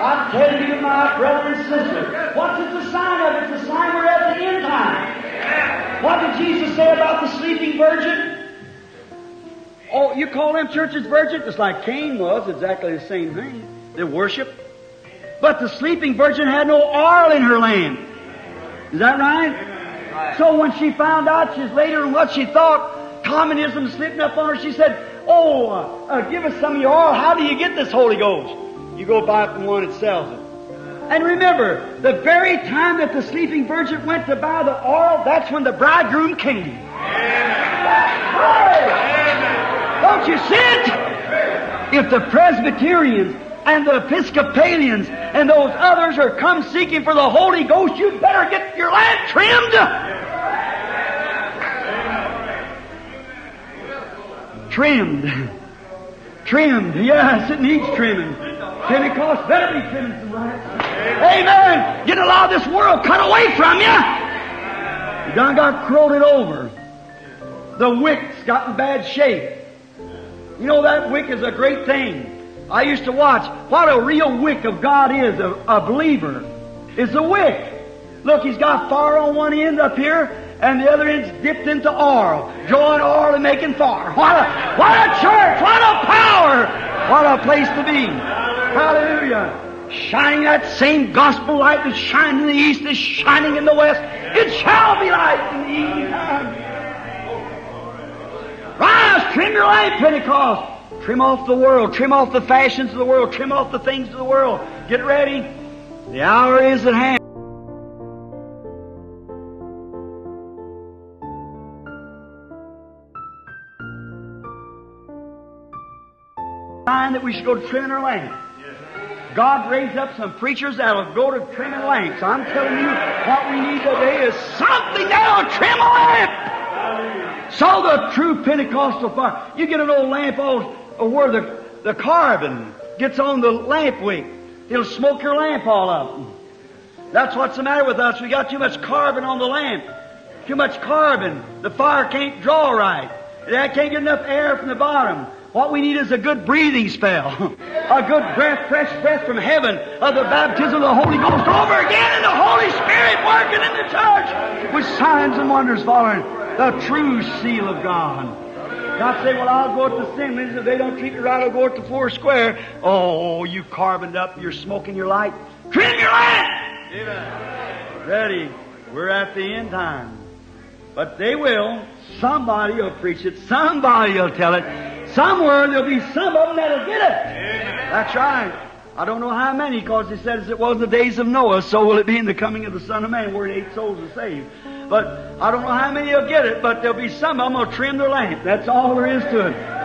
I tell you, my brother and sister, what's it the sign of? It's a sign we're at the end time. What did Jesus say about the sleeping virgin? Oh, you call them churches virgin? Just like Cain was, exactly the same thing. They worship. But the sleeping virgin had no oil in her lamp. Is that right? So when she found out she's later what she thought, communism slipping up on her, she said, Oh, uh, uh, give us some of your oil. How do you get this Holy Ghost? You go buy it from one that sells it. And remember, the very time that the sleeping virgin went to buy the oil, that's when the bridegroom came. Don't you see it? If the Presbyterians and the Episcopalians and those others are come seeking for the Holy Ghost, you'd better get your lamp trimmed. Trimmed. Trimmed. Yes, it needs trimming. Pentecost better be trimming some right. Amen. Get a lot of this world cut away from you. You done got corroded over. The wick's got in bad shape. You know that wick is a great thing. I used to watch what a real wick of God is, a, a believer, is a wick. Look, he's got fire on one end up here, and the other end's dipped into oil. Drawing oil and making fire. What a, what a church! What a power! What a place to be! Hallelujah! Shining that same gospel light that's shining in the east is shining in the west. It shall be light in the time. Rise, trim your lamp, Pentecost. Trim off the world, trim off the fashions of the world, trim off the things of the world. Get ready. The hour is at hand. Sign that we should go trimming our lamp. God raised up some preachers that'll go to trimming lamps. I'm telling you, what we need today is something that'll trim a lamp. So the true Pentecostal fire. You get an old lamp all where the, the carbon gets on the lamp wick. It'll smoke your lamp all up. That's what's the matter with us. We got too much carbon on the lamp. Too much carbon. The fire can't draw right. It can't get enough air from the bottom. What we need is a good breathing spell. a good breath, fresh breath from heaven of the baptism of the Holy Ghost over again and the Holy Spirit working in the church with signs and wonders following the true seal of God. Not say, well, I'll go to the Assemblies. If they don't treat me right, I'll go to the Four Square. Oh, you carboned up. You're smoking your light. Trim your! Amen. Ready. We're at the end time. But they will. Somebody will preach it. Somebody will tell it. Somewhere there'll be some of them that'll get it. Amen. That's right. I don't know how many, because he says it was in the days of Noah, so will it be in the coming of the Son of Man, where eight souls are saved. But I don't know how many will get it, but there'll be some of them will trim their lamp. That's all there is to it.